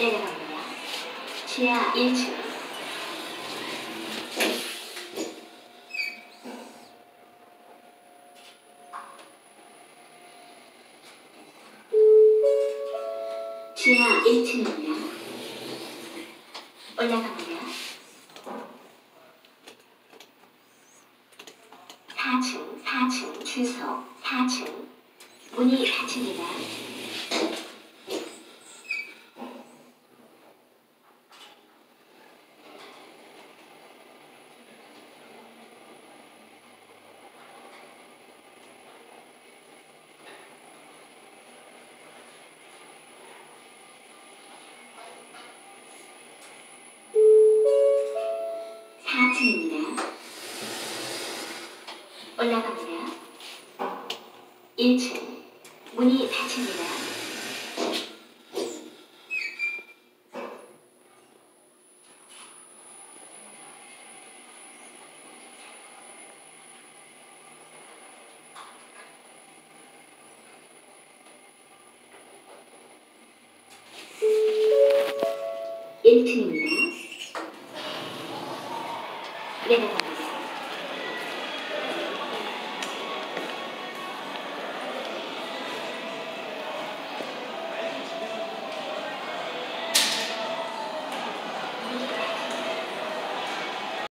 내려갑니다. 지하 1층. 지하 1층입니다. 올라갑니다. 4층, 4층, 주소 4층. 문이 닫힙니다. 사층입니다 올라갑니다. 1층. 문이 닫힙니다. 일층입니다 入れてたんです